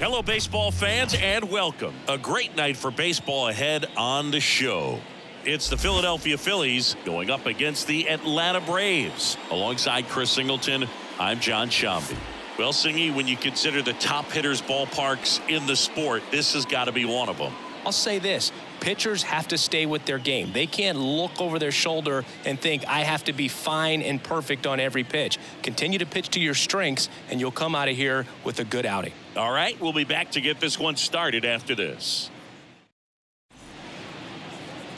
Hello, baseball fans, and welcome. A great night for baseball ahead on the show. It's the Philadelphia Phillies going up against the Atlanta Braves. Alongside Chris Singleton, I'm Jon Sciambi. Well, Singy, when you consider the top hitters ballparks in the sport, this has got to be one of them. I'll say this pitchers have to stay with their game. They can't look over their shoulder and think, I have to be fine and perfect on every pitch. Continue to pitch to your strengths, and you'll come out of here with a good outing. All right, we'll be back to get this one started after this.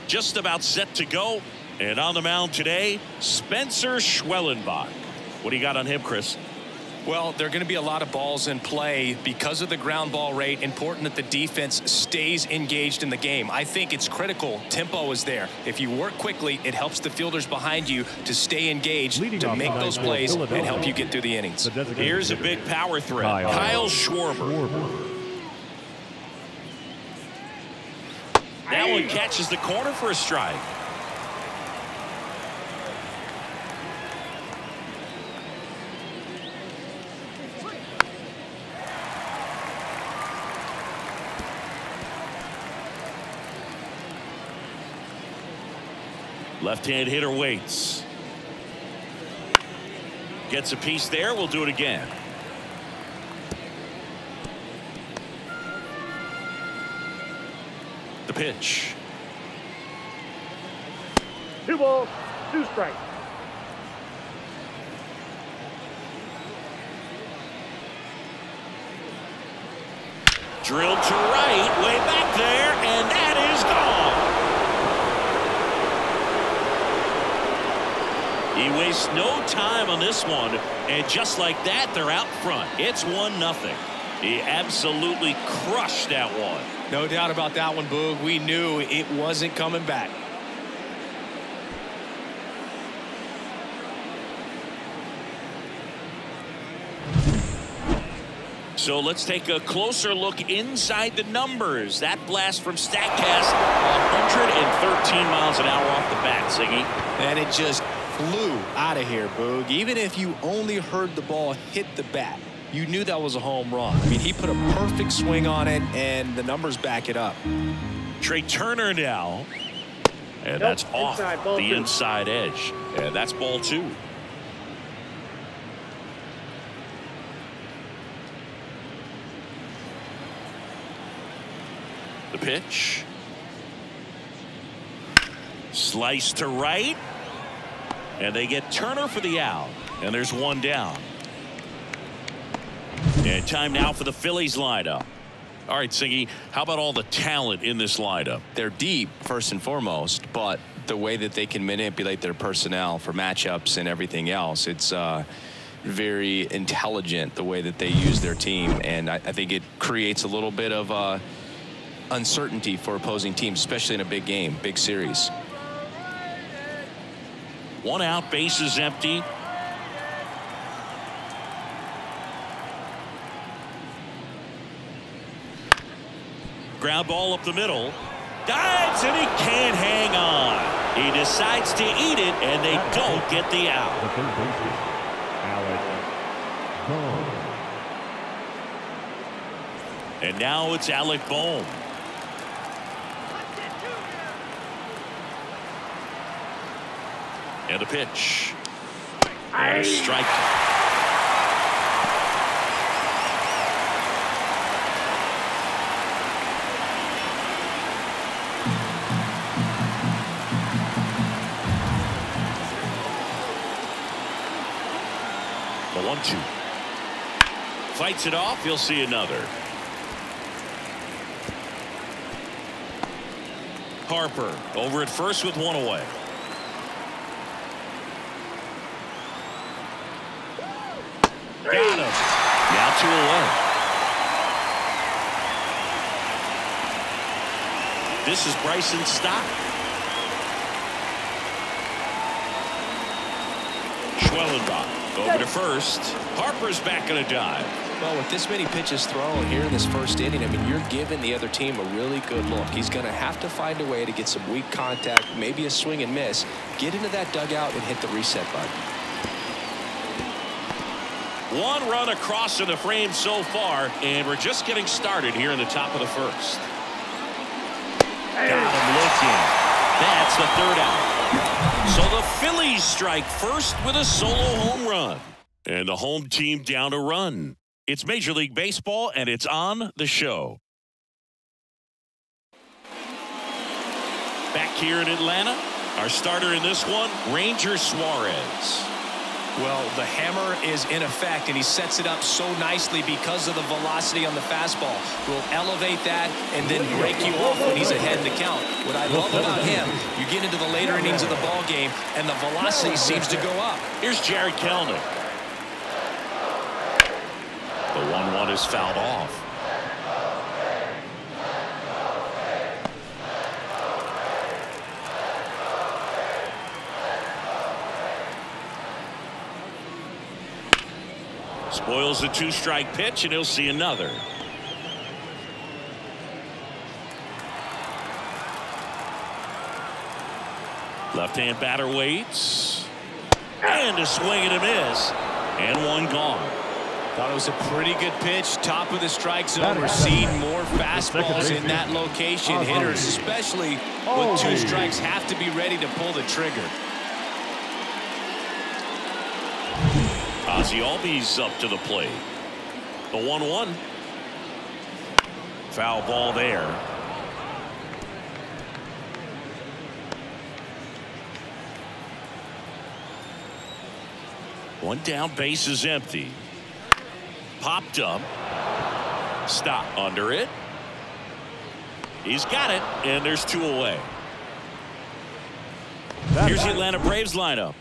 Just about set to go. And on the mound today, Spencer Schwellenbach. What do you got on him, Chris? Well, there are going to be a lot of balls in play because of the ground ball rate. Important that the defense stays engaged in the game. I think it's critical. Tempo is there. If you work quickly, it helps the fielders behind you to stay engaged, Leading to make those plays, and help you get through the innings. Here's a big power threat. Kyle, Kyle Schwarber. Schwarber. That one catches the corner for a strike. Left-hand hitter waits. Gets a piece there. We'll do it again. The pitch. Two balls, two strikes. Drilled to right, way back there, and that is gone. He wastes no time on this one, and just like that, they're out front. It's 1 nothing. He absolutely crushed that one. No doubt about that one, Boog. We knew it wasn't coming back. So let's take a closer look inside the numbers. That blast from StatCast, 113 miles an hour off the bat, Singy. And it just out of here, Boog. Even if you only heard the ball hit the bat, you knew that was a home run. I mean, he put a perfect swing on it, and the numbers back it up. Trea Turner now. And nope, that's off inside, the two. inside edge. And that's ball two. The pitch. Slice to right. And they get Turner for the out. And there's one down. And time now for the Phillies lineup. All right, Singy, how about all the talent in this lineup? They're deep, first and foremost, but the way that they can manipulate their personnel for matchups and everything else, it's uh, very intelligent the way that they use their team. And I, I think it creates a little bit of uh, uncertainty for opposing teams, especially in a big game, big series. One out, bases empty. Ground ball up the middle. Dives and he can't hang on. He decides to eat it and they don't get the out. And now it's Alec Bohm. And a pitch. And a strike. The one two. Fights it off. You'll see another. Harper over at first with one away. Got him. Now This is Bryson Stott. Schwellenbach over to first. Harper's back in a dive. Well, with this many pitches thrown here in this first inning, I mean, you're giving the other team a really good look. He's going to have to find a way to get some weak contact, maybe a swing and miss, get into that dugout and hit the reset button. One run across in the frame so far, and we're just getting started here in the top of the first. Got him looking. That's the third out. So the Phillies strike first with a solo home run. And the home team down a run. It's Major League Baseball, and it's on the show. Back here in Atlanta, our starter in this one, Ranger Suarez. Well, the hammer is in effect, and he sets it up so nicely because of the velocity on the fastball. Will elevate that and then break you off when he's ahead in the count. What I love about him, you get into the later innings of the ball game, and the velocity seems to go up. Here's Jarred Kelenic. The 1-1 is fouled off. Spoils the two-strike pitch, and he'll see another. Left-hand batter waits. And a swing and a miss. And one gone. Thought it was a pretty good pitch. Top of the strike zone. We're seeing more fastballs in that location. Hitters, especially with two strikes, have to be ready to pull the trigger. Ozzie Albies up to the plate. The 1-1. Foul ball there. One down, base is empty. Popped up. Stott under it. He's got it, and there's two away. Here's the Atlanta Braves lineup.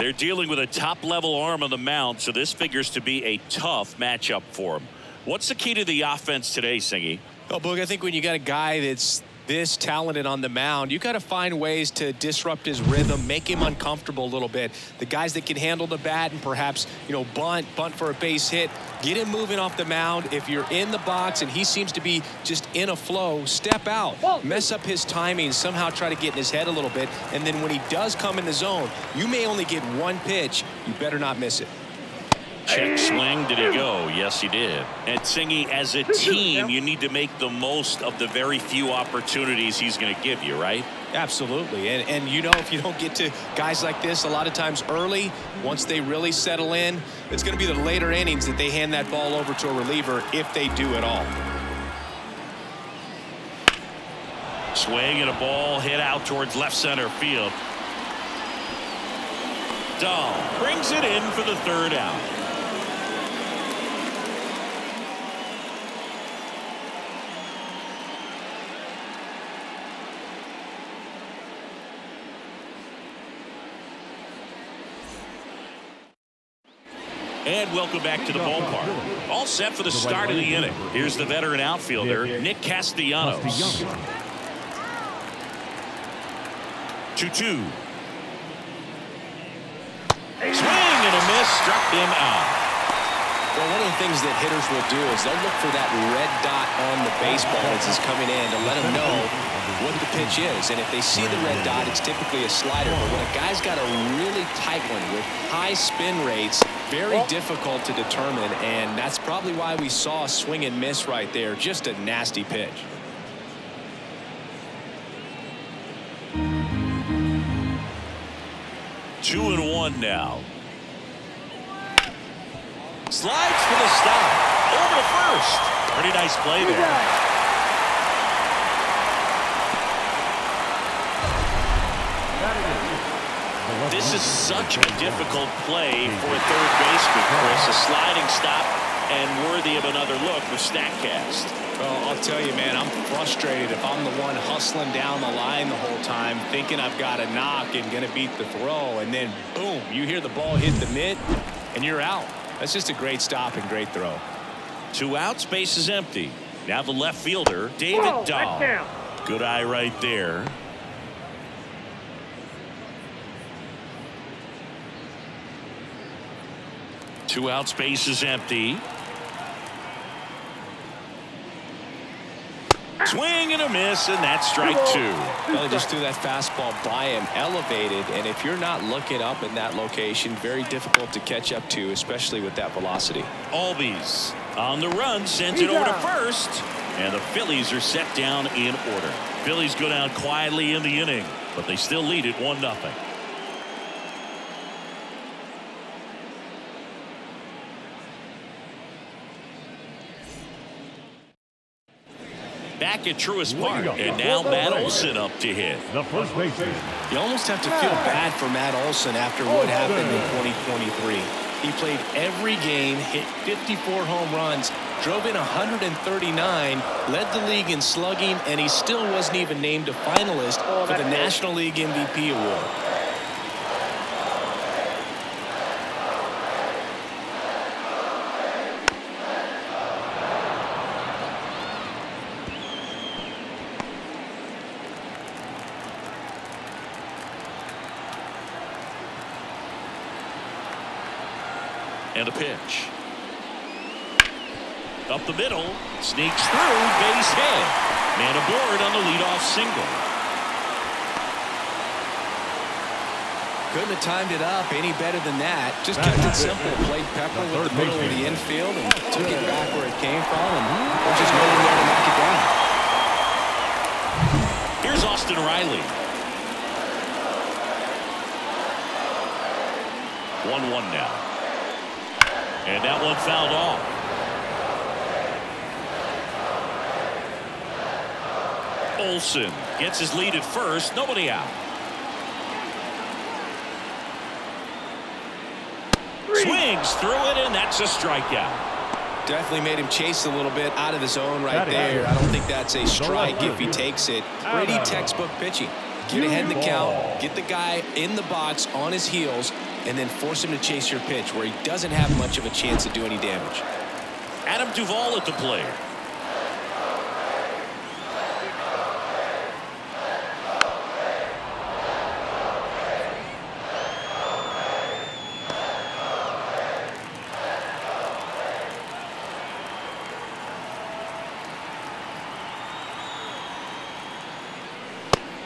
They're dealing with a top-level arm on the mound, so this figures to be a tough matchup for them. What's the key to the offense today, Singy? Oh, Boog, I think when you got a guy that's this talented on the mound, you got to find ways to disrupt his rhythm, make him uncomfortable a little bit. The guys that can handle the bat and perhaps, you know, bunt, bunt for a base hit, get him moving off the mound. If you're in the box and he seems to be just in a flow, step out, mess up his timing, somehow try to get in his head a little bit. And then when he does come in the zone, you may only get one pitch. You better not miss it. Check swing. Did he go? Yes, he did. And Singy, as a team, you need to make the most of the very few opportunities he's going to give you, right? Absolutely. And, and you know, if you don't get to guys like this a lot of times early, once they really settle in, it's going to be the later innings that they hand that ball over to a reliever if they do at all. Swing and a ball hit out towards left center field. Dahl brings it in for the third out. And welcome back to the ballpark. All set for the start of the inning. Here's the veteran outfielder, Nick Castellanos. 2-2. Swing and a miss struck him out. Well, one of the things that hitters will do is they'll look for that red dot on the baseball as it's coming in to let them know what the pitch is. And if they see the red dot, it's typically a slider. But when a guy's got a really tight one with high spin rates, very difficult to determine. And that's probably why we saw a swing and miss right there. Just a nasty pitch. Two and one now. Slides for the stop. Over to first. Pretty nice play there. This is such a difficult play for a third baseman, Chris. A sliding stop and worthy of another look with StatCast. Well, I'll tell you, man, I'm frustrated if I'm the one hustling down the line the whole time, thinking I've got a knock and going to beat the throw, and then, boom, you hear the ball hit the mitt, and you're out. That's just a great stop and great throw. Two outs, base is empty. Now the left fielder, David Whoa, Dahl. Good eye right there. Two outs, base is empty. Swing and a miss, and that's strike two. Well, just threw that fastball by him, elevated, and if you're not looking up in that location, very difficult to catch up to, especially with that velocity. Albies on the run, sends it over to first, and the Phillies are set down in order. Phillies go down quietly in the inning, but they still lead it 1 Back at Truist Park, and now Matt Olson up to hit. The first baseman. You almost have to feel bad for Matt Olson after oh, what happened in 2023. He played every game, hit 54 home runs, drove in 139, led the league in slugging, and he still wasn't even named a finalist oh, for the National League MVP award. And a pitch. Up the middle, sneaks through, base hit. Man aboard on the leadoff single. Couldn't have timed it up any better than that. Just kept it simple. Played Pepper with the middle of the infield and took it back where it came from. And just no one there to knock it down. Here's Austin Riley. 1-1 now. And that one fouled off. Olson gets his lead at first. Nobody out. Swings through it, and that's a strikeout. Definitely made him chase a little bit out of the zone right there. I don't think that's a strike if he takes it. Pretty textbook pitching. Get ahead in the count, get the guy in the box on his heels, and then force him to chase your pitch where he doesn't have much of a chance to do any damage. Adam Duvall at the plate.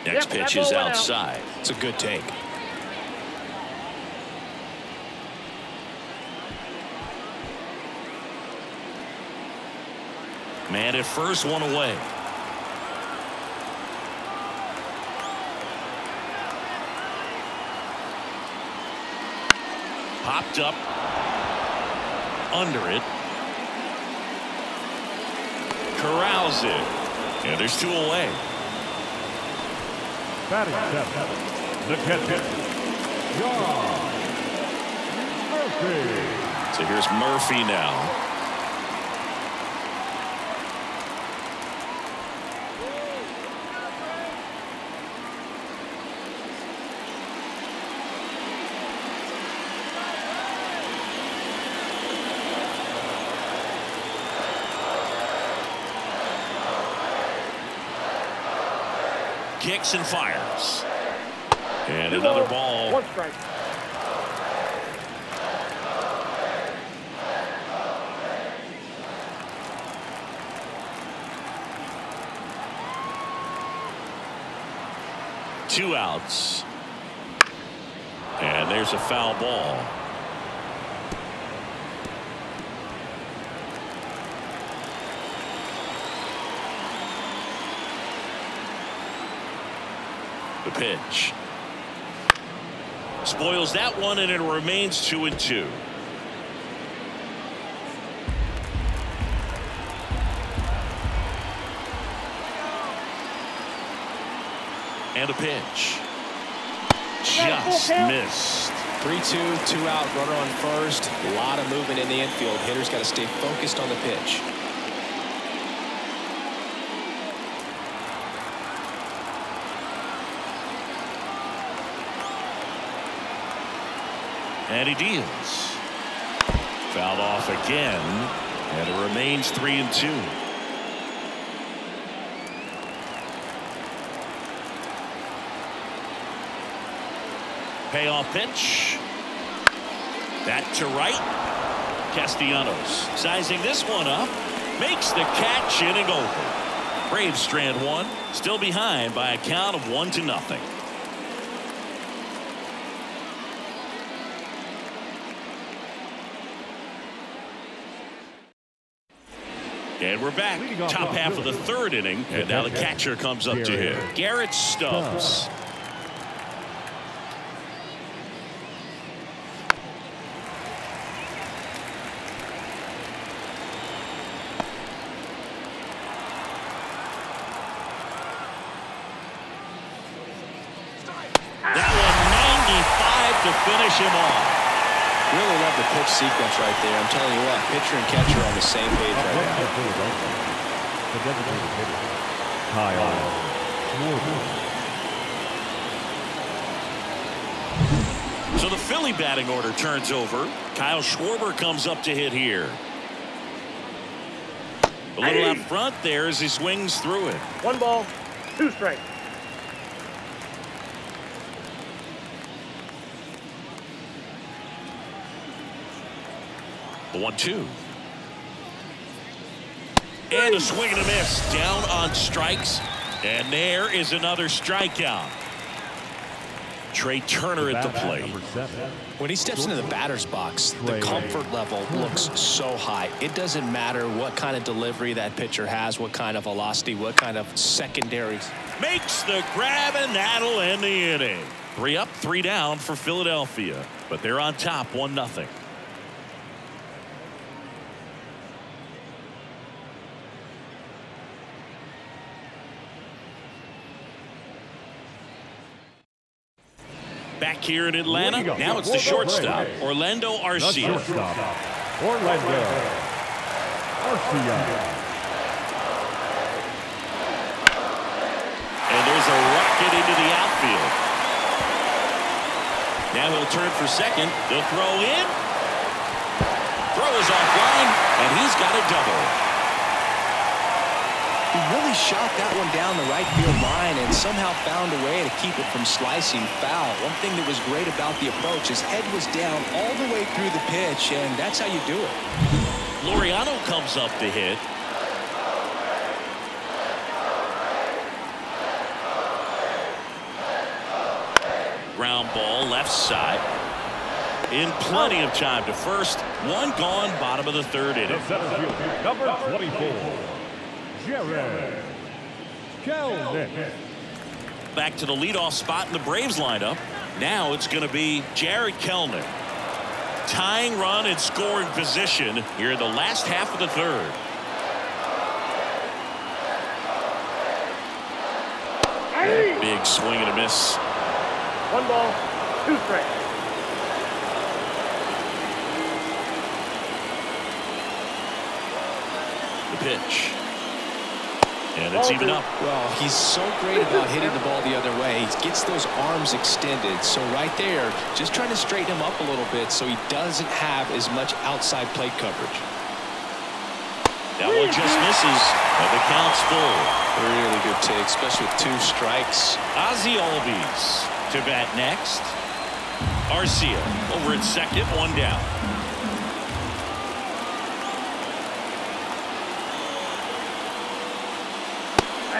Next Yep, pitch is went out. outside. It's a good take. Man at first, one away. Popped up. Under it. Corrals it. And there's two away. Batting seven. Catcher. Sean Murphy. So here's Murphy now. Kicks and fires. And Two another ball. One strike. Two outs. And there's a foul ball. The pitch. Spoils that one and it remains two and two. And a pitch. Just missed. 3-2, two out, runner on first. A lot of movement in the infield. Hitter's got to stay focused on the pitch. And he deals. Fouled off again. And it remains three and two. Payoff pitch. That to right. Castellanos sizing this one up. Makes the catch inning over. Braves strand one, still behind by a count of one to nothing. And we're back. Top half of the third inning. And now the catcher comes up to him. Garrett Stubbs. That one 95 to finish him off. Really love the pitch sequence right there. I'm telling you what, pitcher and catcher are on the same page right now. The designated hitter, Kyle Schwarber. So the Philly batting order turns over. Kyle Schwarber comes up to hit here. A little out front there as he swings through it. One ball, two strikes. The one two. And a swing and a miss. Down on strikes. And there is another strikeout. Trea Turner at the plate. When he steps into the batter's box, the comfort level looks so high. It doesn't matter what kind of delivery that pitcher has, what kind of velocity, what kind of secondaries. Makes the grab, and that'll end the inning. Three up, three down for Philadelphia. But they're on top, 1 nothing. Back here in Atlanta, now it's the shortstop. Orlando Arcia. shortstop, Orlando Arcia. And there's a rocket into the outfield. Now he'll turn for second. They'll throw in. Throw is offline, and he's got a double. He really shot that one down the right field line and somehow found a way to keep it from slicing foul. One thing that was great about the approach, his head was down all the way through the pitch, and that's how you do it. Laureano comes up to hit. Ground ball left side. In plenty of time to first. One gone, bottom of the third inning. The center fielder, number 24, Jarred Kelenic. Back to the leadoff spot in the Braves lineup. Now it's going to be Jarred Kelenic. Tying run and scoring position here in the last half of the third. Big swing and a miss. One ball, two strikes. The pitch. And it's even up. Well, he's so great about hitting the ball the other way. He gets those arms extended. So right there, just trying to straighten him up a little bit so he doesn't have as much outside plate coverage. That one just misses. And the count's full. Really good take, especially with two strikes. Ozzie Albies to bat next. Arcia over at second, one down.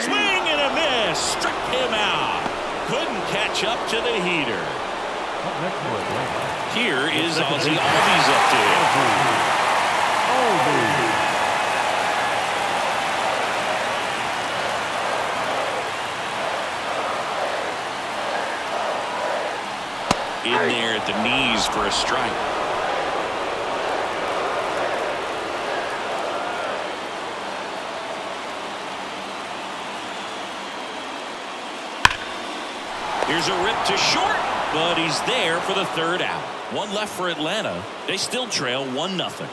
Swing and a miss. Struck him out. Couldn't up to the heater. Up next for Atlanta, Here is Ozzie Albies up to. Albies. In there at the knees for a strike. Here's a rip to short, but he's there for the third out. One left for Atlanta. They still trail 1 nothing.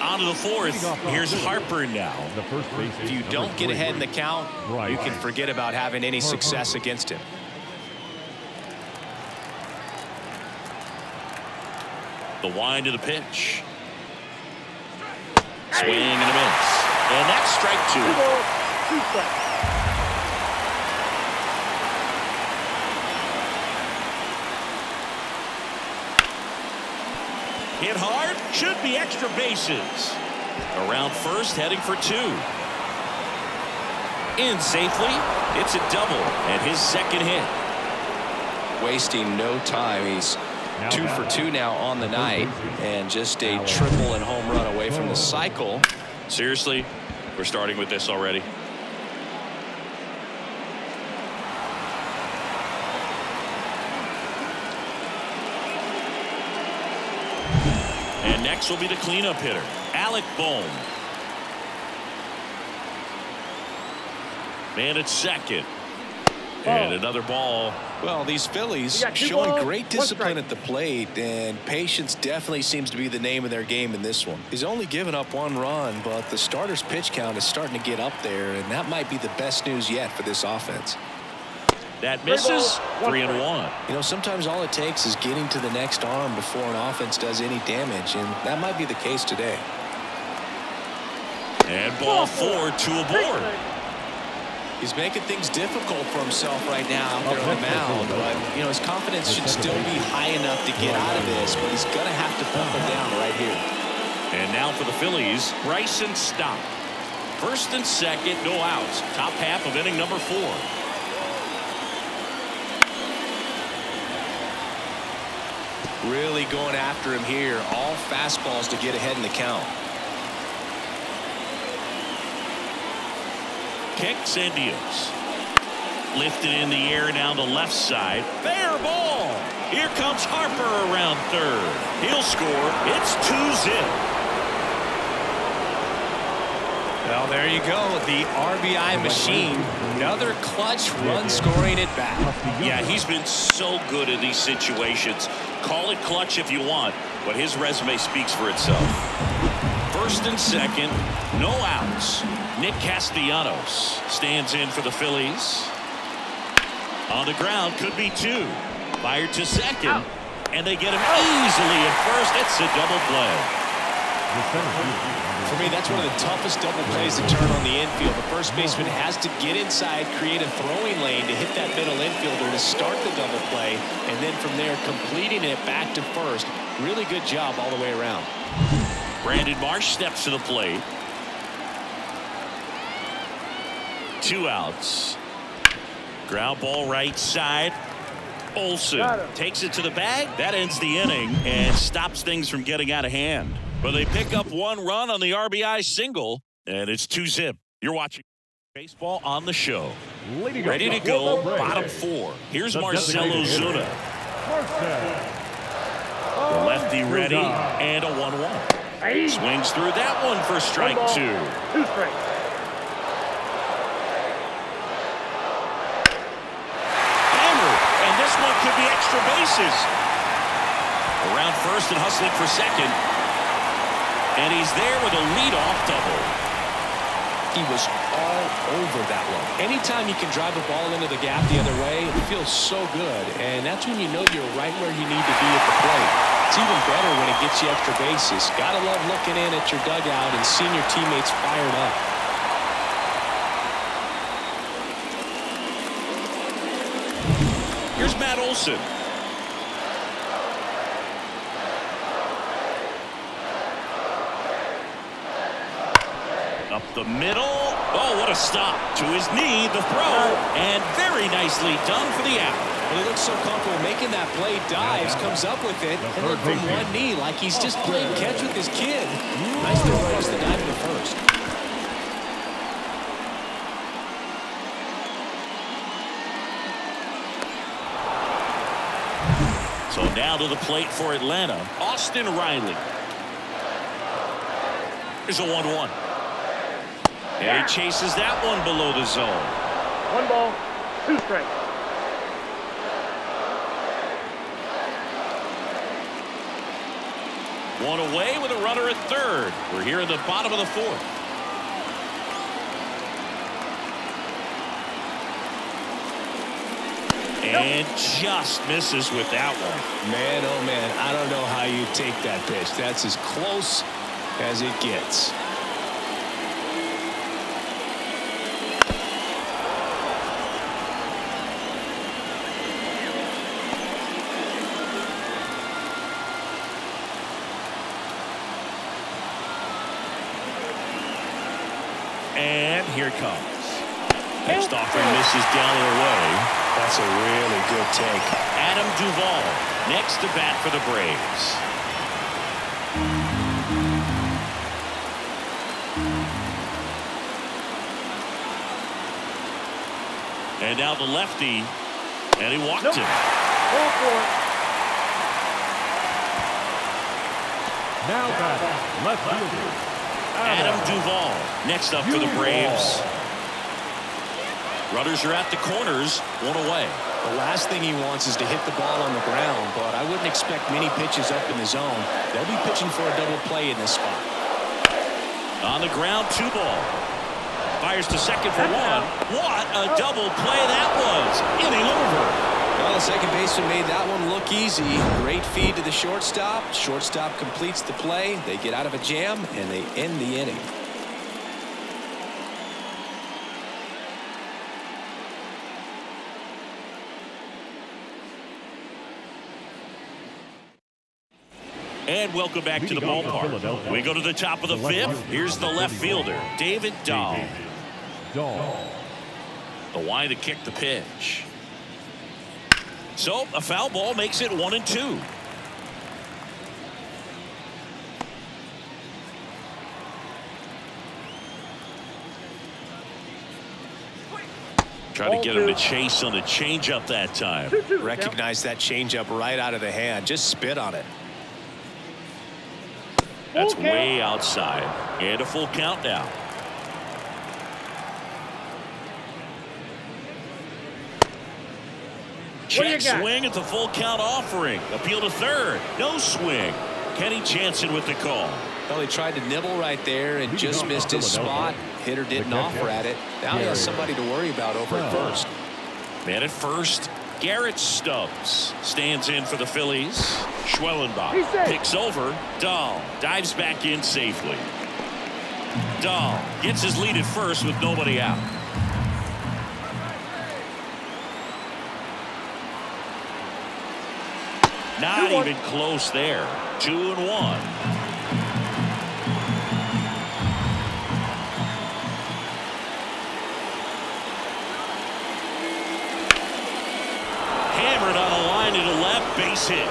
On to the fourth. Here's Harper now. The first base If you don't get ahead in the count, Right. you can forget about having any success against him. The wind of the pitch. Swing and a miss. And that's strike two. two. Hit hard. Should be extra bases. Around first, heading for two. In safely. It's a double and his second hit. Wasting no time. He's two for two now on the night and just a triple and home run away from the cycle. Seriously, we're starting with this already. And next will be the cleanup hitter, Alec Bohm. Man at second. And another ball. Well, these Phillies You showing balls, great discipline at the plate, and patience definitely seems to be the name of their game in this one. He's only given up one run, but the starter's pitch count is starting to get up there, and that might be the best news yet for this offense. That Three misses. balls, Three and one. You know, sometimes all it takes is getting to the next arm before an offense does any damage, and that might be the case today. And ball four to a board. He's making things difficult for himself right now out there on the mound, but, you know, his confidence should still be high enough to get out of this, but he's going to have to buckle down right here. And now for the Phillies, Bryson Stott. First and second, no outs. Top half of inning number four. Really going after him here. All fastballs to get ahead in the count. Kicks and deals. Lifted in the air down the left side. Fair ball. Here comes Harper around third. He'll score. It's two zip. Well, there you go. The RBI machine. Another clutch run scoring at bat. Yeah, he's been so good in these situations. Call it clutch if you want, but his resume speaks for itself. First and second, no outs. Nick Castellanos stands in for the Phillies. On the ground, could be two. Fired to second, oh. and they get him easily at first. It's a double play. The center fielder, For me, that's one of the toughest double plays to turn on the infield. The first baseman has to get inside, create a throwing lane to hit that middle infielder to start the double play, and then from there, completing it back to first. Really good job all the way around. Brandon Marsh steps to the plate. Two outs. Ground ball right side. Olson takes it to the bag. That ends the inning and stops things from getting out of hand. But they pick up one run on the RBI single, and it's two zip. You're watching baseball on the show. Ready to go, bottom four. Here's Marcelo designated. Zuna. The lefty ready, and a 1 1. Hey, Swings through that one for strike two. Two strikes. hammered, and this one could be extra bases. Around first and hustling for second. And he's there with a leadoff double. He was all over that one. Anytime you can drive a ball into the gap the other way, it feels so good. And that's when you know you're right where you need to be at the plate. It's even better when it gets you extra bases. Gotta love looking in at your dugout and seeing your teammates fired up. Here's Matt Olson. Up the middle. Oh, what a stop. To his knee, the throw. And very nicely done for the out. Well, he looks so comfortable making that play, dives, comes up with it, and then from one knee, like he's oh, just playing catch with his kid. Nice throw across the dive to first. So now to the plate for Atlanta, Austin Riley. Here's a 1-1. And he chases that one below the zone. One ball, two strikes. One away with a runner at third. We're here in the bottom of the fourth. and just misses with that one. Man, oh man, I don't know how you take that pitch. That's as close as it gets. And here comes. Next offering misses down and away. That's a really good take. Adam Duvall next to bat for the Braves. And now the lefty, and he walked Nope. him. Ball four. Now batting, left fielder. Adam Duvall next up for the Braves. Runners are at the corners, one away. The last thing he wants is to hit the ball on the ground, but I wouldn't expect many pitches up in the zone. They'll be pitching for a double play in this spot. On the ground, two ball. Fires to second for one. What a double play that was. Inning over. Well, the second baseman made that one look easy. Great feed to the shortstop. Shortstop completes the play. They get out of a jam, and they end the inning. And welcome back to the We go ballpark. We go to the top of the The fifth. Here's the left fielder, David Dahl. Dahl. The wide to kick the pitch. So a foul ball makes it one and two. Trying to get him to chase on the changeup that time. Two, two. Recognize that changeup right out of the hand. Just spit on it. That's count. way outside. And a full count now. What do you Check swing at the full count offering. Appeal to third. No swing. Kenny Jansen with the call. Well, he tried to nibble right there and just missed his spot. Hitter didn't offer at it. Now he has Gary. somebody to worry about over at first. Man at first. Garrett Stubbs stands in for the Phillies. Schwellenbach picks over. Dahl dives back in safely. Dahl gets his lead at first with nobody out. Not even close there. Two and one. Left, base hit.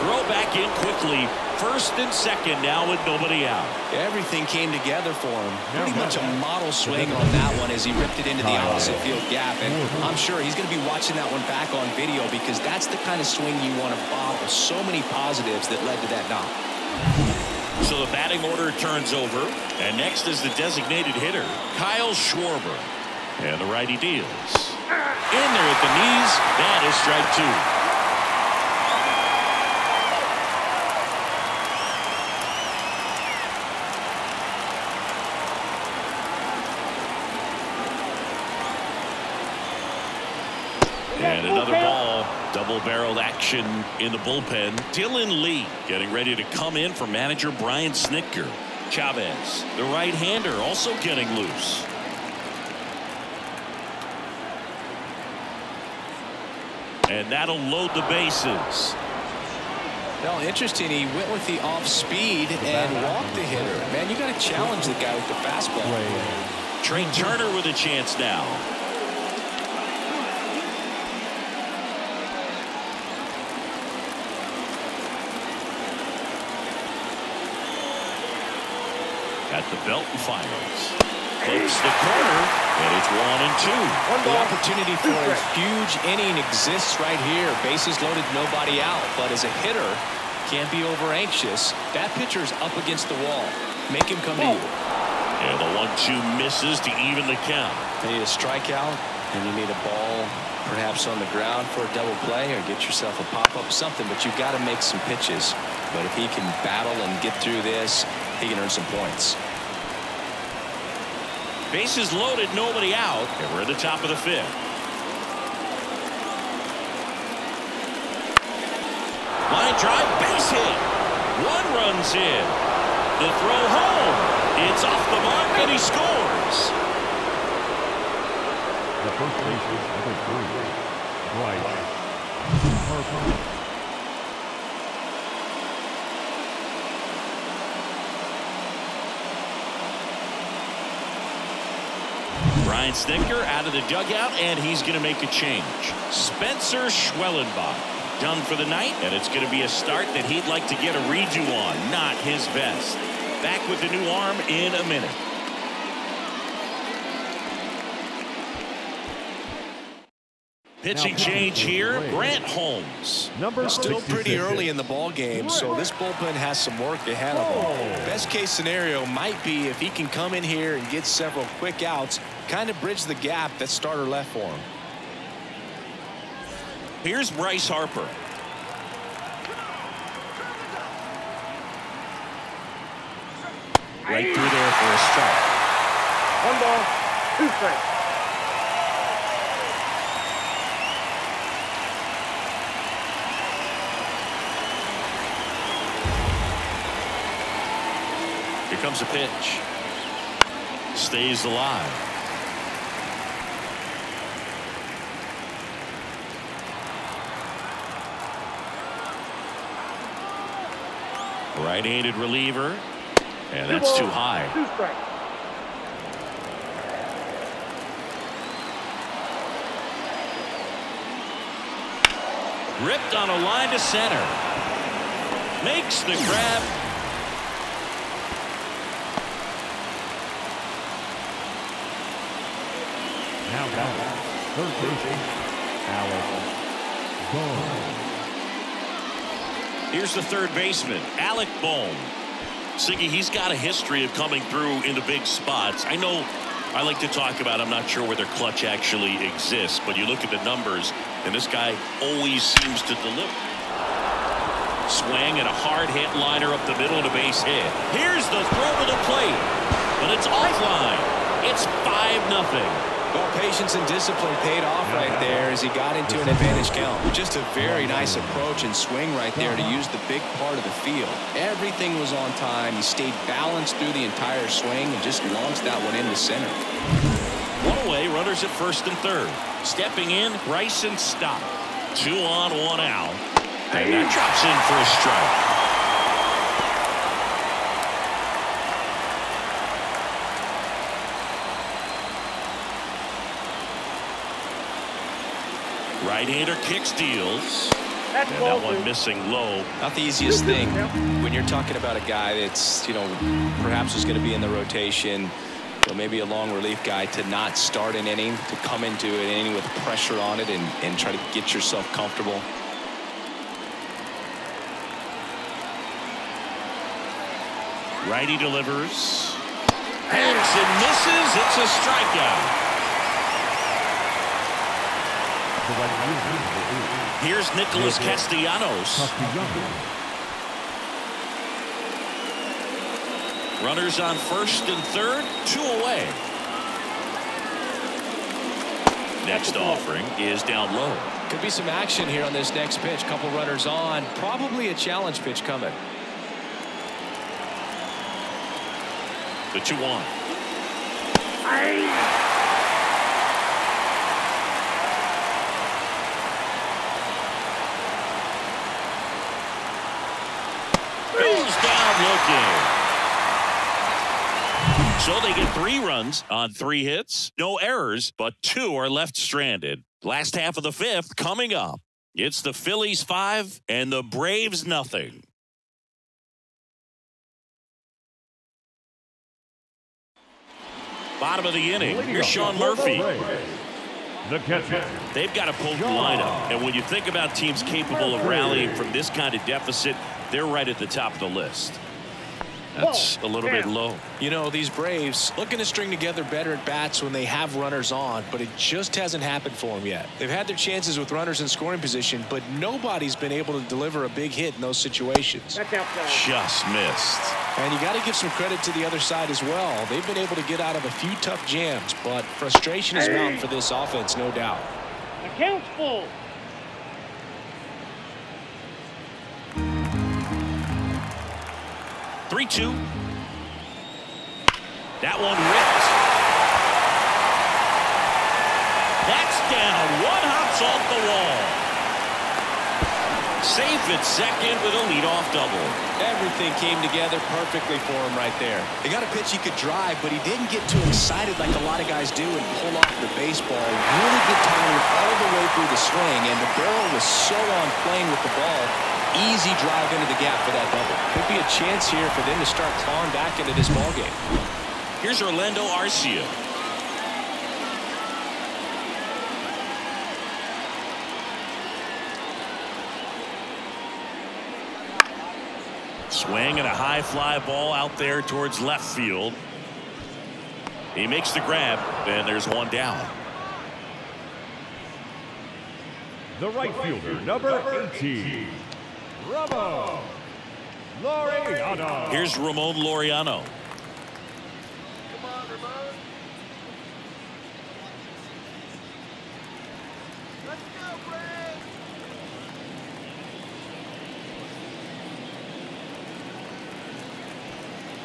Throw back in quickly. First and second now with nobody out. Everything came together for him. Pretty much a model swing on that one as he ripped it into the opposite field gap. And I'm sure he's going to be watching that one back on video because that's the kind of swing you want to bottle. So many positives that led to that knock. So the batting order turns over. And next is the designated hitter, Kyle Schwarber. And the righty deals. In there at the knees. That is strike two. And another ball. Double barreled action in the bullpen. Dylan Lee getting ready to come in for manager Brian Snitker. Chavez, the right hander, also getting loose. And that'll load the bases. Well, interesting. He went with the off speed and walked the hitter. Man, you got to challenge the guy with the fastball. Trea Turner with a chance now. At the belt and fires. Hits the corner, and it's one and two. One The opportunity for a huge inning exists right here. Bases loaded, nobody out. But as a hitter, can't be over anxious. That pitcher's up against the wall. Make him come to you. And the one-two misses to even the count. You need a strikeout, and you need a ball perhaps on the ground for a double play or get yourself a pop-up something, but you've got to make some pitches. But if he can battle and get through this, he can earn some points. Bases loaded, nobody out, and we're at the top of the fifth. Line drive, base hit. One runs in. The throw home. It's off the mark, and he scores. The first baseman, number three, Bryce. Brian Snitker out of the dugout, and he's going to make a change. Spencer Schwellenbach done for the night, and it's going to be a start that he'd like to get a redo on. Not his best. Back with the new arm in a minute. Pitching change here, Grant Holmes. Number Still pretty early in the ball game, so this bullpen has some work ahead of him. Best case scenario might be if he can come in here and get several quick outs, kind of bridge the gap that starter left for him. Here's Bryce Harper. Right through there for a strike. One ball, two strikes. Here comes a pitch. Stays alive. Right-handed reliever. And that's balls, too high. Two strikes. Ripped on a line to center. Makes the grab. Now baseman, Alec Bohm. Here's the third baseman, Alec Bohm. Singy, he's got a history of coming through in the big spots. I know I like to talk about, I'm not sure whether clutch actually exists, but you look at the numbers, and this guy always seems to deliver. Swing and a hard hit liner up the middle and a base hit. Here's the throw to the plate, but it's offline. It's 5 nothing. Well, patience and discipline paid off right there as he got into an advantage count. Just a very nice approach and swing right there to use the big part of the field. Everything was on time. He stayed balanced through the entire swing and just launched that one into center. One away, runners at first and third. Stepping in, Bryson Stott. Two on, one out. And that drops in for a strike. Right-hander kicks deals. That's And that one missing low. Not the easiest thing when you're talking about a guy that's, you know, perhaps is going to be in the rotation, you know, maybe a long relief guy to not start an inning, to come into an inning with pressure on it and, and try to get yourself comfortable. Righty delivers. Anderson misses. It's a strikeout. The right fielder, Here's Nicholas Castellanos. Castellanos. Runners on first and third, two away. Next offering is down low. Could be some action here on this next pitch. Couple runners on. Probably a challenge pitch coming. The 2 1. Goes looking. So they get three runs on three hits, no errors, but two are left stranded. Last half of the fifth coming up. It's the Phillies five and the Braves nothing. Bottom of the inning. Here's Sean Murphy. The catcher, They've got a John. lineup. And when you think about teams capable of rallying from this kind of deficit, they're right at the top of the list. That's a little bit low. You know, these Braves looking to string together better at bats when they have runners on, but it just hasn't happened for them yet. They've had their chances with runners in scoring position, but nobody's been able to deliver a big hit in those situations. Just missed. And you got to give some credit to the other side as well. They've been able to get out of a few tough jams, but frustration is mounting for this offense, no doubt. The count's full. Three two. That one ripped. That's down. One hops off the wall. safe at second with a leadoff double. Everything came together perfectly for him right there. He got a pitch he could drive, but he didn't get too excited like a lot of guys do and pull off the baseball. Really good timing all the way through the swing, and the barrel was so on playing with the ball. Easy drive into the gap for that double. Could be a chance here for them to start clawing back into this ball game. Here's Orlando Arcia. Swing and a high fly ball out there towards left field. He makes the grab, and there's one down. The right fielder, number 18, Ramon Laureano. Here's Ramon Laureano.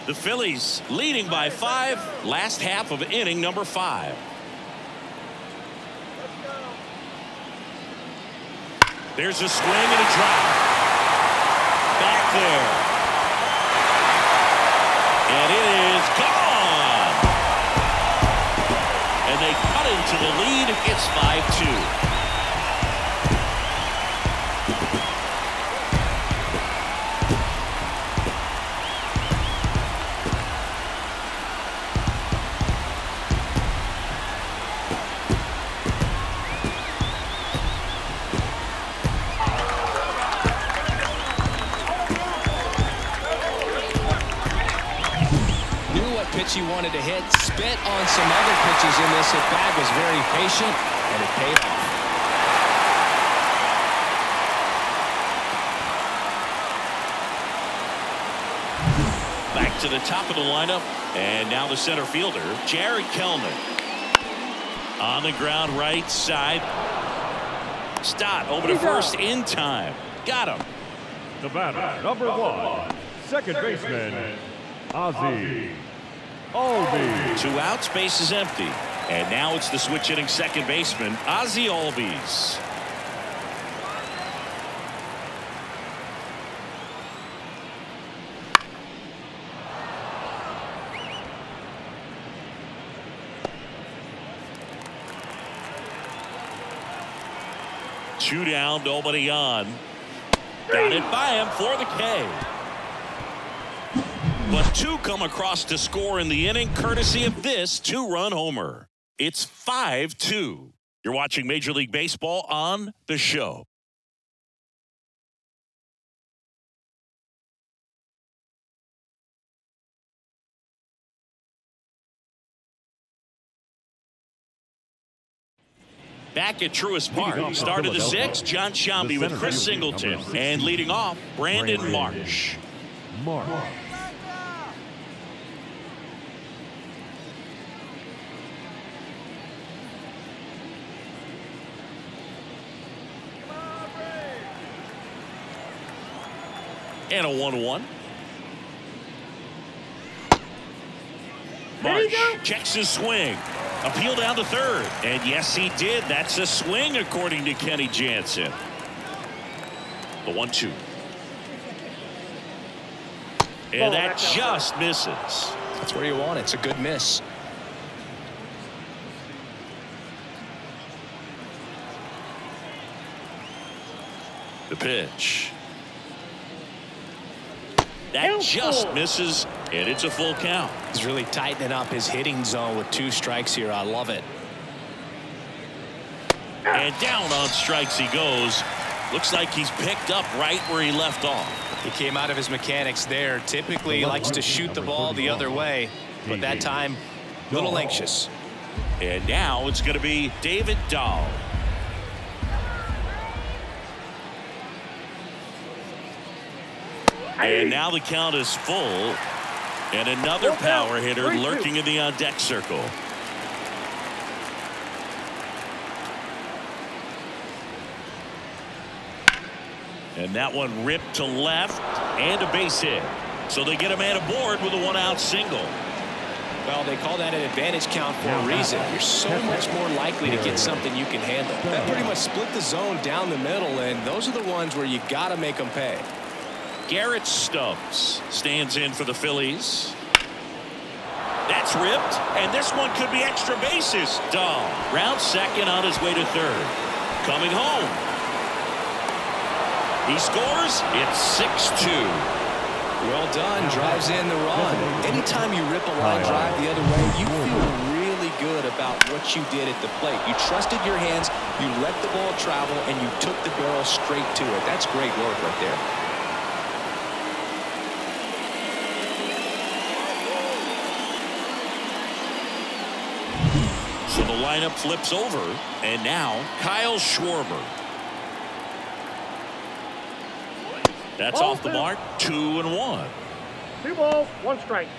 The Phillies leading by five. Last half of inning number five. There's a swing and a drive. Back there. And it is gone. And they cut into the lead. It's 5-2. Wanted to hit. Spit on some other pitches in this at bat. Was very patient, and it paid off. Back to the top of the lineup. And now the center fielder, Jarred Kelenic. On the ground right side. Stott over to first in time. Got him. The batter, number one, second baseman, Ozzie Albies. Two outs, base is empty. And now it's the switch hitting second baseman, Ozzie Albies. Two down, nobody on. Got it by him for the K. But two come across to score in the inning, courtesy of this two run homer. It's 5 2. You're watching Major League Baseball on the show. Back at Truist Park, start of the sixth, Jon Sciambi with Chris Singleton, and leading off, Brandon Marsh. Marsh. And a 1-1. Marsh checks his swing. Appeal down to third. And yes, he did. That's a swing, according to Kenny Jansen. The 1-2. And that just misses. That's where you want it. It's a good miss. The pitch. That just misses, and it's a full count. He's really tightening up his hitting zone with two strikes here. I love it. And down on strikes he goes. Looks like he's picked up right where he left off. He came out of his mechanics there. Typically he likes to shoot the ball the other way, but that time a little anxious. And now it's going to be David Dahl. And now the count is full. And another power hitter lurking in the on deck circle. And that one ripped to left and a base hit. So they get a man aboard with a one out single. Well, they call that an advantage count for a reason. You're so much more likely to get something you can handle. That pretty much split the zone down the middle, and those are the ones where you got to make them pay. Garrett Stubbs stands in for the Phillies. That's ripped, and this one could be extra bases. Dahl, round second on his way to third. Coming home. He scores. It's 6-2. Well done. Drives in the run. Anytime you rip a line drive the other way, you feel really good about what you did at the plate. You trusted your hands, you let the ball travel, and you took the barrel straight to it. That's great work right there. Lineup flips over, and now Kyle Schwarber. That's Ball off the two. mark, two and one. Two balls, one strike.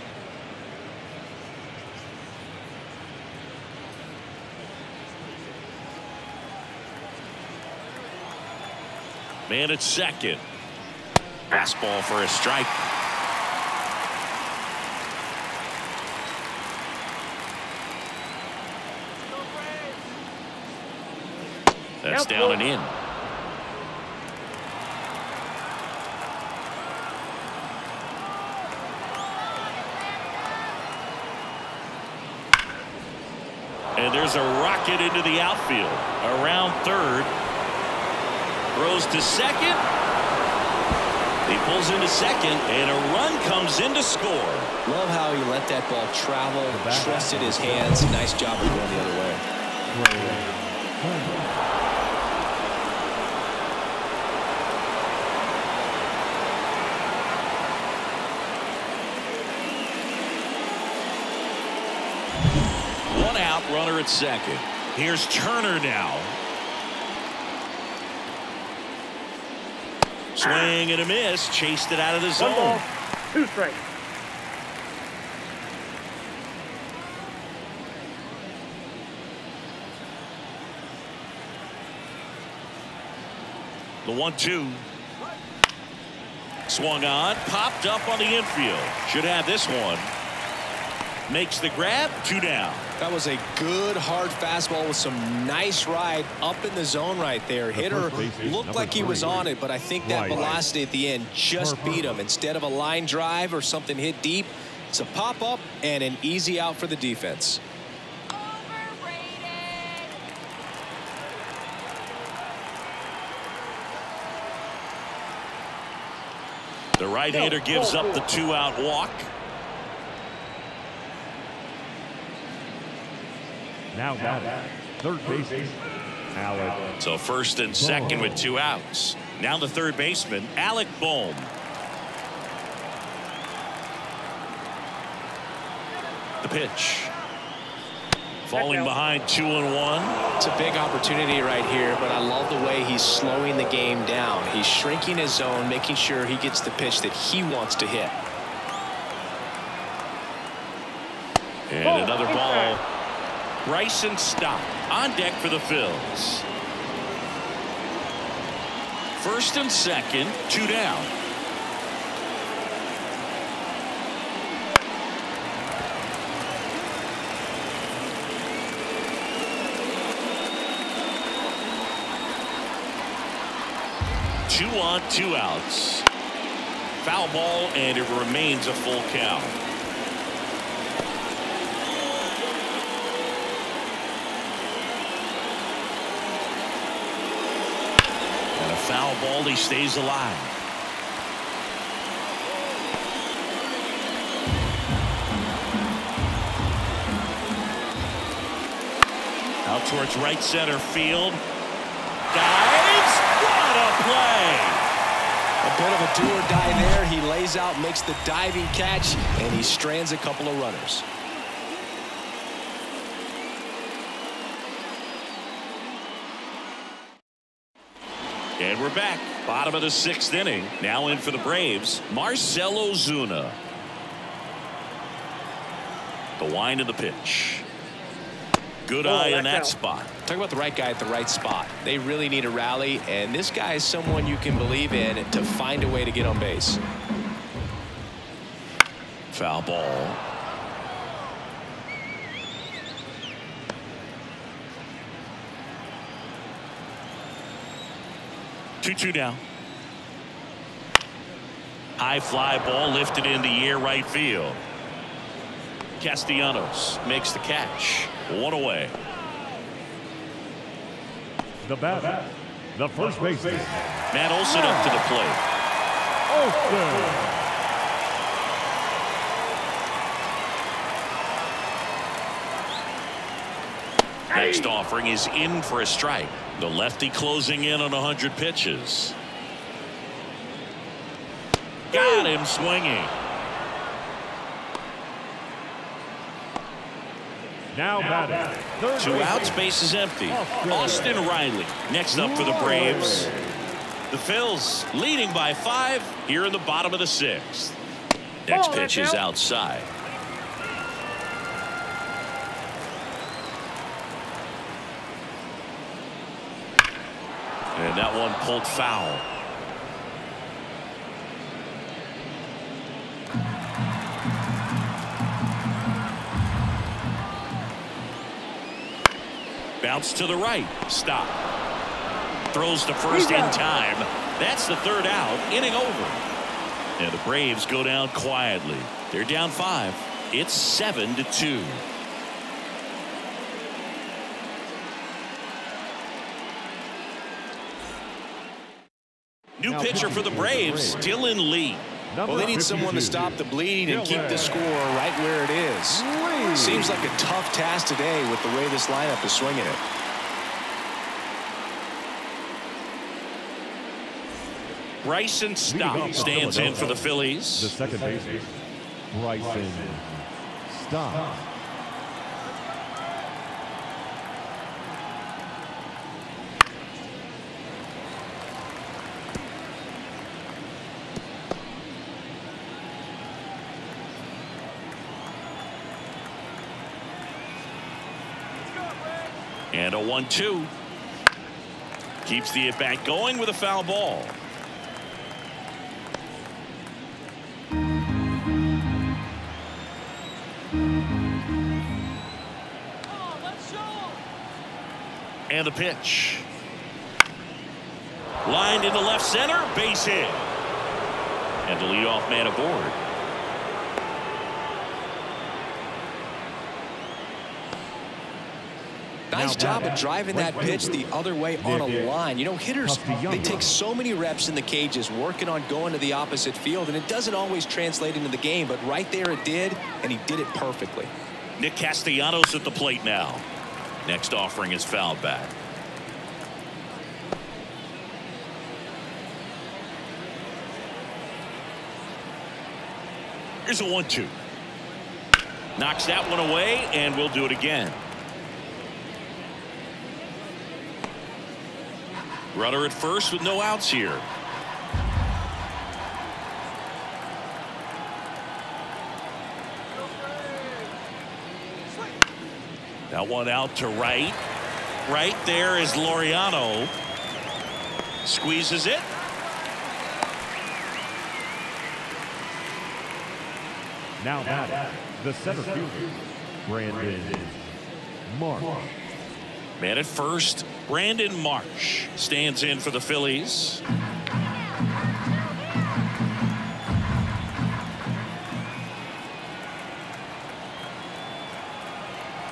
Man at second. Fastball for a strike. That's down and in. And there's a rocket into the outfield. Around third. Throws to second. He pulls into second, and a run comes in to score. Love how he let that ball travel, trusted his hands. Nice job of going the other way. One out, runner at second. Here's Turner now. Swing and a miss. Chased it out of the One zone. ball, two strikes. The one-two. Swung on, popped up on the infield. Should have this one. Makes the grab, two down. That was a good hard fastball with some nice ride up in the zone right there. Hitter looked number like he was on it, but I think that Right. velocity at the end just Harper. beat him. Instead of a line drive or something hit deep, it's a pop up and an easy out for the defense. The right-hander gives up the two-out walk. Now batting, third baseman, Alec So first and second with two outs. Now the third baseman, Alec Bohm. The pitch. Falling behind two and one. It's a big opportunity right here, but I love the way he's slowing the game down. He's shrinking his zone, making sure he gets the pitch that he wants to hit. And another ball. Bryson Stott on deck for the Phils. First and second, two down. Two on, two outs. Foul ball, and it remains a full count. And a foul ball, he stays alive. Out towards right center field. Dives. What a play! A bit of a do or die there. He lays out, makes the diving catch, and he strands a couple of runners. And we're back. Bottom of the sixth inning. Now in for the Braves. Marcell Ozuna. The wind of the pitch. Good Oh, eye in that out. spot. Talk about the right guy at the right spot. They really need a rally, and this guy is someone you can believe in to find a way to get on base. Foul ball. 2-2 now. High fly ball lifted in the air right field. Castellanos makes the catch. One away. The bat. the first baseman, Matt Olson up to the plate. Olson. Next offering is in for a strike. The lefty closing in on 100 pitches. Got him swinging. Now batting, third Two baseman, outs, base is empty. Oh, Austin Riley next up for the Braves. The Phils leading by five here in the bottom of the sixth. Next pitch is outside. And that one pulled foul. Bounce to the right. Stop. Throws to first in time. That's the third out. Inning over. And the Braves go down quietly. They're down five. It's seven to two. New pitcher for the Braves, Dylan Lee. Well, they need someone to stop the bleeding and keep the score right where it is. Seems like a tough task today with the way this lineup is swinging it. Bryson Stott stands in for the Phillies. The second baseman, Bryson Stott. And a 1 2. Keeps the at bat going with a foul ball. And the pitch. Lined into left center, base hit. And the leadoff man aboard. Nice job of driving that pitch the other way on a line. You know, hitters, they take so many reps in the cages working on going to the opposite field, and it doesn't always translate into the game, but right there it did, and he did it perfectly. Nick Castellanos at the plate now. Next offering is foul back. Here's a one two. Knocks that one away and we'll do it again. Runner at first with no outs here. That one out to right. Right there is Laureano. Squeezes it. Now batting, the center fielder, Brandon Marsh. Man at first, Brandon Marsh stands in for the Phillies.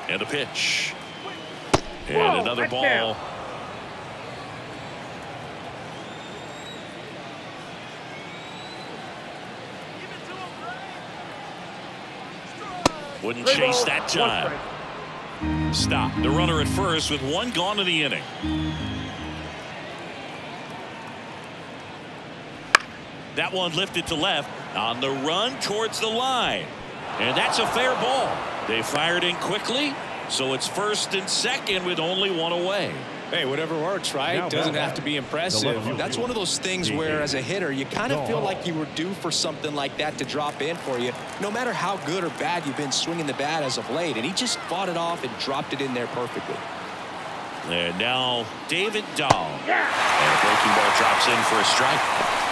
And a pitch. And Whoa, another ball. Wouldn't chase that time. Stop. The runner at first with one gone in the inning. That one lifted to left on the run towards the line. And that's a fair ball. They fired in quickly, so it's first and second with only one away. Hey, whatever works, right? Now Doesn't back. have to be impressive. That's one of those things where, as a hitter, you kind of feel like you were due for something like that to drop in for you, no matter how good or bad you've been swinging the bat as of late. And he just fought it off and dropped it in there perfectly. And now David Dahl. Yeah. And a breaking ball drops in for a strike.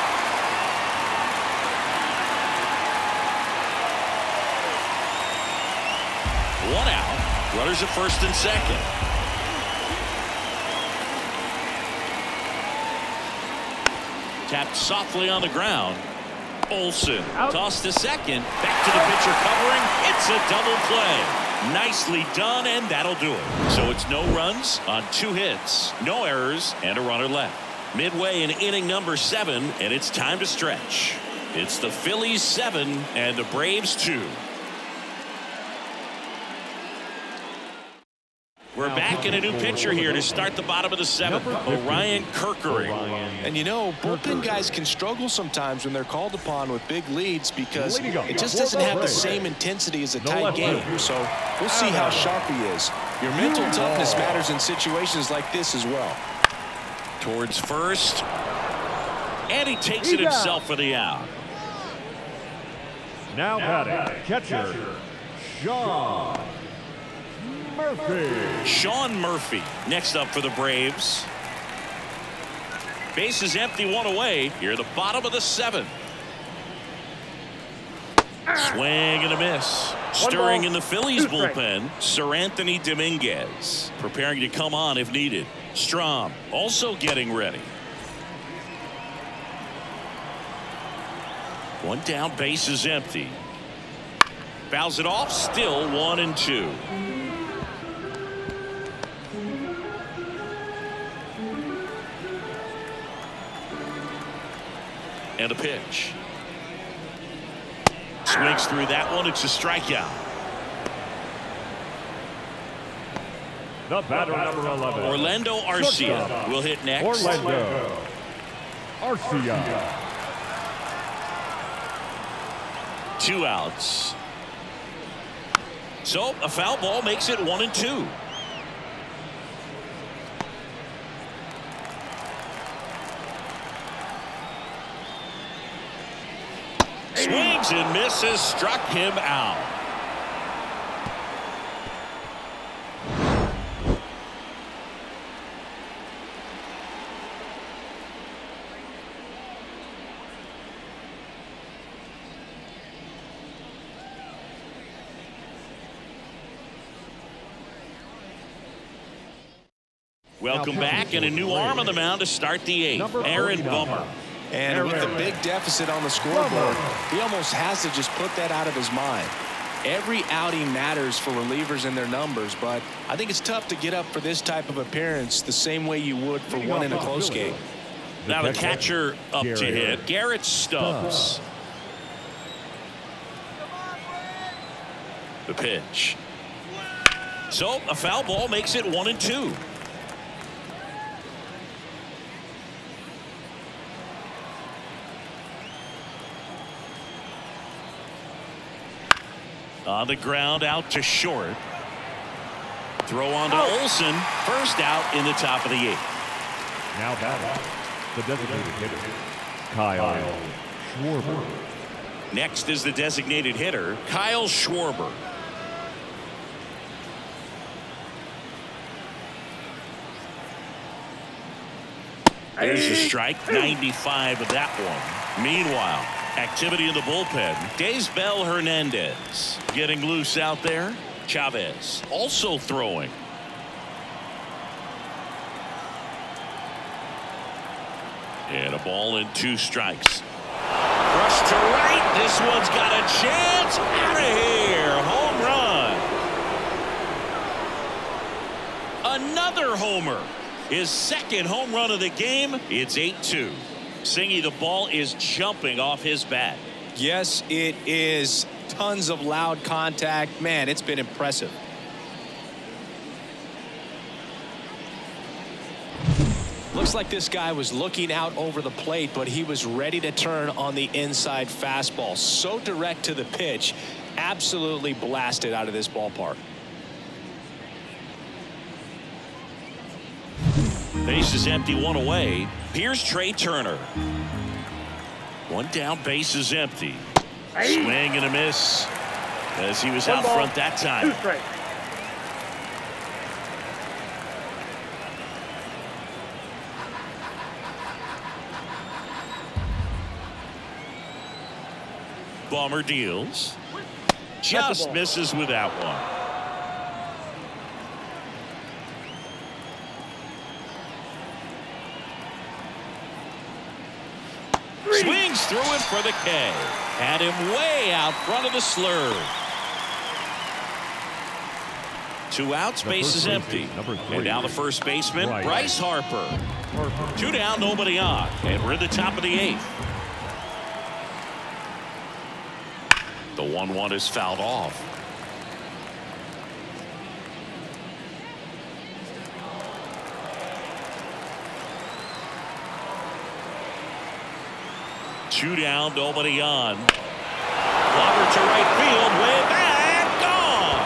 Runners at first and second. Tapped softly on the ground. Olson tossed to second. Back to the pitcher covering. It's a double play. Nicely done, and that'll do it. So it's no runs on two hits, no errors, and a runner left. Midway in inning number seven, and it's time to stretch. It's the Phillies seven and the Braves two. We're back in a new pitcher here to start the bottom of the seventh. Orion Kerkering. And you know, bullpen guys can struggle sometimes when they're called upon with big leads because it just doesn't have the same intensity as a tight game. So we'll see how sharp he is. Your mental toughness matters in situations like this as well. towards first. And he takes it himself for the out. Now batting, catcher, Sean Murphy. Sean Murphy next up for the Braves. Base is empty, one away. Here, the bottom of the seventh. Swing and a miss. Stirring in the Phillies bullpen, Seranthony Dominguez preparing to come on if needed. Strahm also getting ready. One down, base is empty. Fouls it off, still one and two. And a pitch. Swings through that one. It's a strikeout. The batter number 11. Orlando Arcia will hit next. Orlando Arcia. Two outs. So a foul ball makes it one and two. Swings and misses, struck him out. Welcome back and a new arm on the mound to start the eighth. Aaron 49. Bummer. And with the big deficit on the scoreboard, he almost has to just put that out of his mind. Every outing matters for relievers and their numbers, but I think it's tough to get up for this type of appearance the same way you would for one in a close game. Now the catcher up to Garrett hit. Garrett Stubbs. The pitch. So a foul ball makes it one and two. On the ground out to short. Throw on to Olson. First out in the top of the eighth. Now batting, the designated hitter, Kyle Schwarber. Next is the designated hitter, Kyle Schwarber. There's a strike, 95 of that one. Meanwhile, activity in the bullpen. Daysbel Hernandez getting loose out there. Chavez also throwing. And a ball and two strikes. Rush to right. This one's got a chance. Out of here. Home run. Another homer. His second home run of the game. It's 8-2. Singy, the ball is jumping off his bat. Yes, it is. Tons of loud contact. Man, it's been impressive. Looks like this guy was looking out over the plate, but he was ready to turn on the inside fastball. So direct to the pitch. Absolutely blasted out of this ballpark. Base is empty, one away. Here's Trea Turner. One down, base is empty. Swing and a miss as he was One out ball, front that time. Bummer deals. Just misses with that one. Swings through him for the K. Had him way out front of the slur. Two outs, base is empty. And now the first baseman, Bryce. Bryce Harper. Two down, nobody on. And we're in the top of the eighth. The 1 1 is fouled off. Two down, nobody on. Clobber to right field, way back, gone.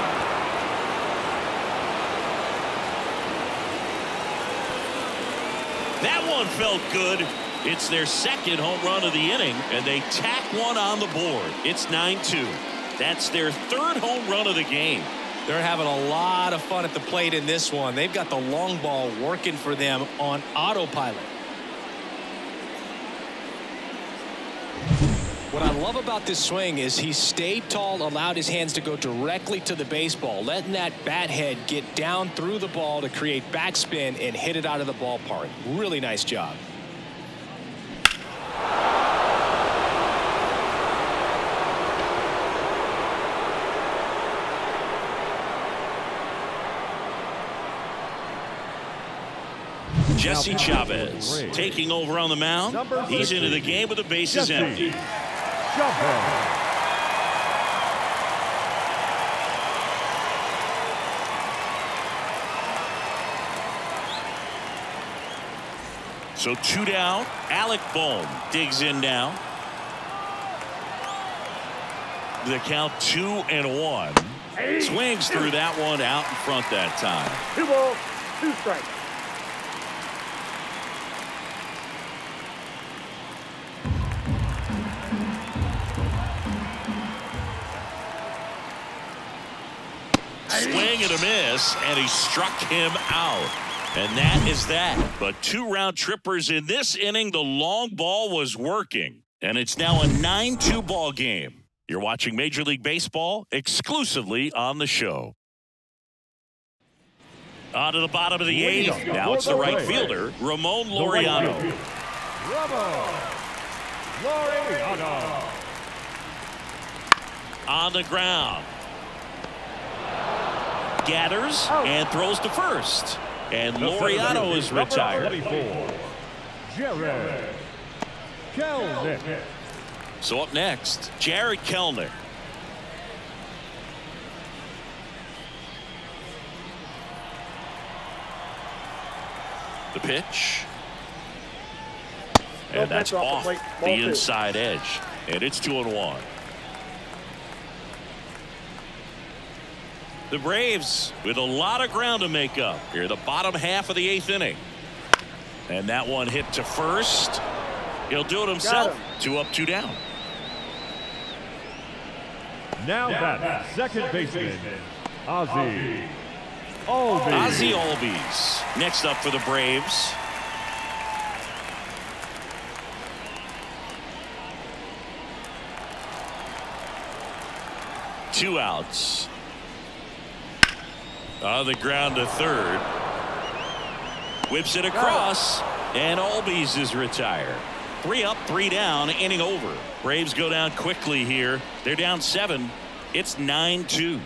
That one felt good. It's their second home run of the inning, and they tack one on the board. It's 9-2. That's their third home run of the game. They're having a lot of fun at the plate in this one. They've got the long ball working for them on autopilot. What I love about this swing is he stayed tall, allowed his hands to go directly to the baseball, letting that bat head get down through the ball to create backspin and hit it out of the ballpark. Really nice job. Jesse Chavez taking over on the mound. He's into the game with the bases empty. Chavez. So two down. Alec Bohm digs in now. The count two and one. Swings through that one out in front that time. Two balls, two strikes. A miss, and he struck him out. And that is that. But two round trippers in this inning. The long ball was working. And it's now a 9 2 ball game. You're watching Major League Baseball exclusively on the show. On to the bottom of the eighth. Now it's the right fielder, Ramon Laureano. Ramon Laureano. On the ground. Gathers Out. and throws to first. And The center Laureano fielder, is retired. Jarred Kelenic. So up next, Jarred Kelenic. The pitch. And that's off the off plate. the Ball two. inside edge. And it's two and one. The Braves with a lot of ground to make up here, the bottom half of the eighth inning. And that one hit to first. He'll do it himself. him. Two up, two down. Now that second baseman, Ozzie Albies. Ozzie Albies next up for the Braves. Two outs. On the ground to third. Whips it across, and Albies is retired. Three up, three down, inning over. Braves go down quickly here. They're down seven. It's 9 2.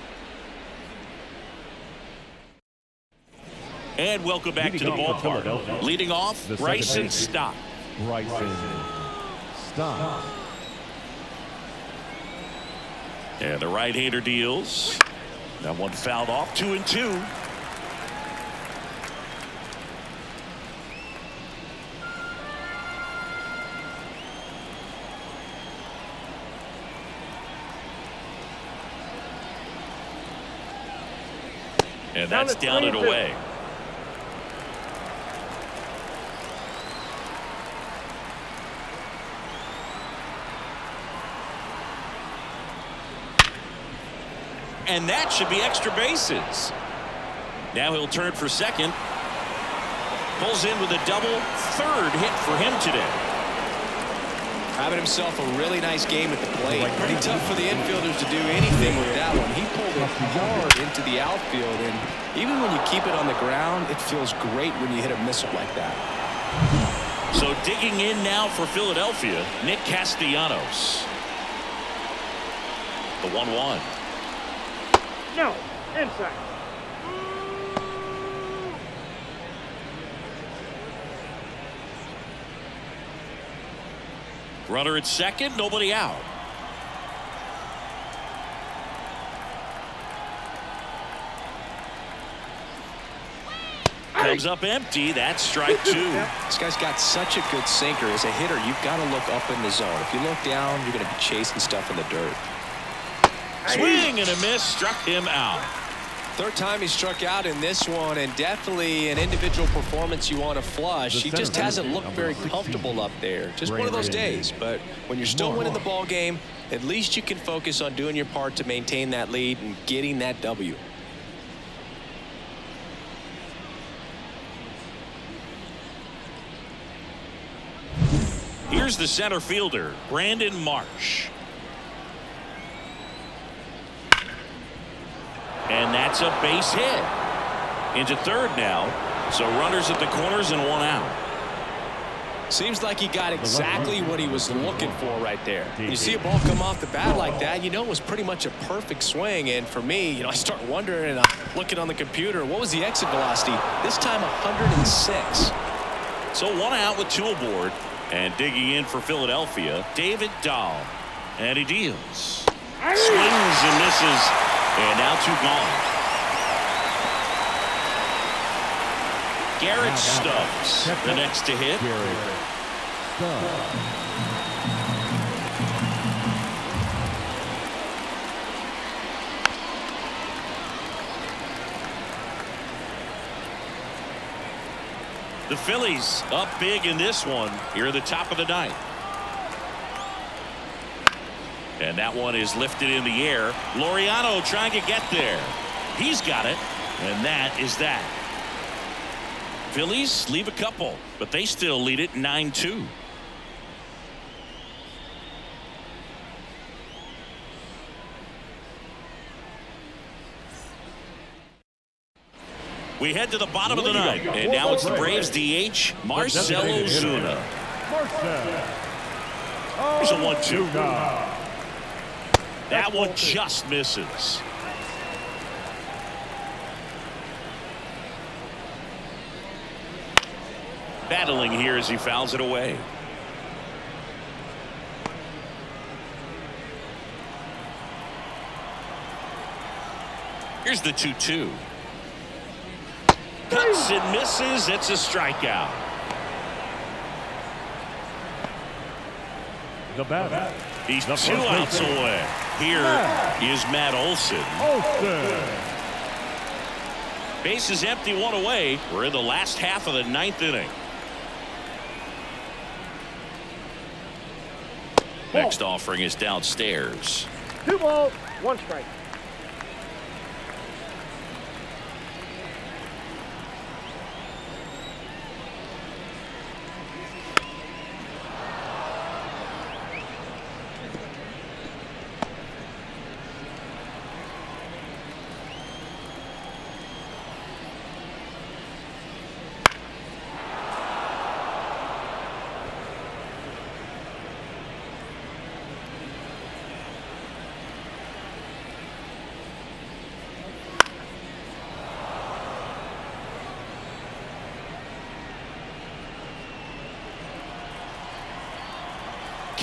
And welcome back to the Leading ballpark. Leading off, The Bryson. Stott. Bryson Stott. And the right-hander deals. That one fouled off, two and two. And that's down and away. And that should be extra bases. Now he'll turn for second. Pulls in with a double third hit for him today. Having himself a really nice game at the plate. Pretty tough for the infielders to do anything with that one. He pulled it hard into the outfield, and even when you keep it on the ground, it feels great when you hit a missile like that. So digging in now for Philadelphia, Nick Castellanos. The 1-1. No. Inside. Runner at second, nobody out. Comes up empty. That's strike two. This guy's got such a good sinker. As a hitter, you've got to look up in the zone. If you look down, you're going to be chasing stuff in the dirt. Swing and a miss. Struck him out. Third time he struck out in this one, and definitely an individual performance you want to flush. The He just hasn't looked very comfortable up there. Just one of those days. But when you're still winning the ball game, at least you can focus on doing your part to maintain that lead and getting that W. Here's the center fielder, Brandon Marsh. And that's a base hit. Into third now. So runners at the corners and one out. Seems like he got exactly what he was looking for right there. You see a ball come off the bat like that, you know it was pretty much a perfect swing. And for me, you know, I start wondering and I'm looking on the computer, what was the exit velocity? This time 106. So one out with two aboard. And digging in for Philadelphia, David Dahl. And he deals. Swings and misses. And now two gone. Garrett Stubbs, the next to hit. Garrett The Phillies up big in this one here at the top of the ninth. And that one is lifted in the air. Laureano trying to get there. He's got it. And that is that. Phillies leave a couple, but they still lead it 9-2. We head to the bottom of the ninth, and now it's the Braves DH, Marcell Ozuna. Marcell. Here's a one-two. Zuna. That one just misses. Battling here as he fouls it away. Here's the 2-2. Cuts and misses. It's a strikeout. The batter. He's The two outs away. Here is Matt Olson. Olsen. Base is empty, one away. We're in the last half of the ninth inning. Next offering is downstairs. Two balls, one strike.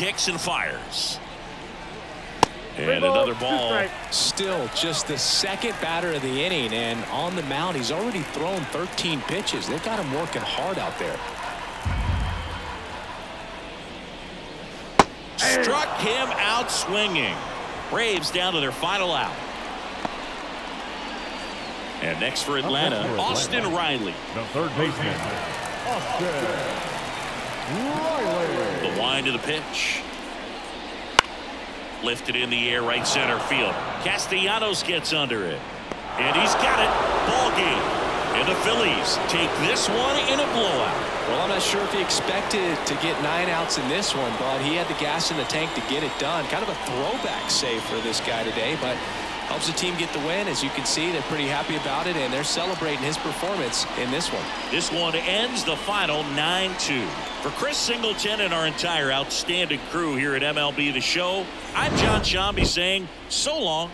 Kicks and fires. And another ball. Still just the second batter of the inning, and on the mound, he's already thrown 13 pitches. They've got him working hard out there. Struck him out swinging. Braves down to their final out. And next for Atlanta, for Atlanta. Austin Riley. The third baseman. Austin. The wind of the pitch. Lifted in the air right center field. Castellanos gets under it. And he's got it. Ball game. And the Phillies take this one in a blowout. Well, I'm not sure if he expected to get nine outs in this one, but he had the gas in the tank to get it done. Kind of a throwback save for this guy today, but helps the team get the win. As you can see, they're pretty happy about it, and they're celebrating his performance in this one. This one ends the final 9-2. For Chris Singleton and our entire outstanding crew here at MLB The Show, I'm Jon Sciambi saying so long.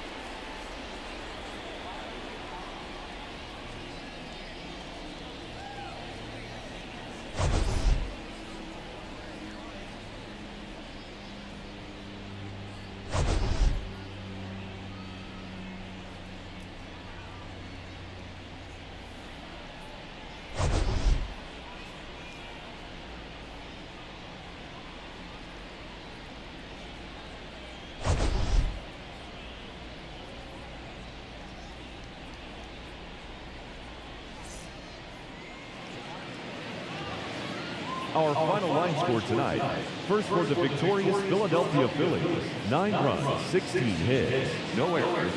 Our final line score tonight. First for the victorious Philadelphia Phillies. Nine runs, 16 hits, no errors,